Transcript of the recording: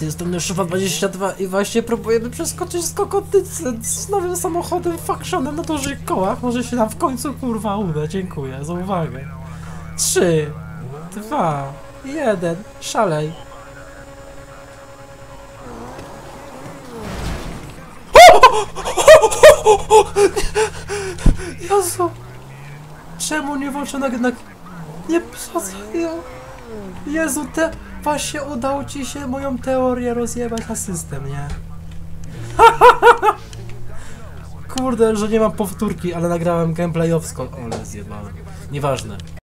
To jest ten Szufa 22 i właśnie próbujemy przeskoczyć z kokotycy z nowym samochodem Factionem na dużych kołach. Może się nam w końcu kurwa uda. Dziękuję za uwagę. 3, 2, 1, szalej. Jezu! Czemu nie włączono jednak... Nie ja... Jezu, te... Właśnie udało ci się moją teorię rozjebać na system, nie? Kurde, że nie mam powtórki, ale nagrałem gameplayowsko. Ale zjebałem. Nieważne.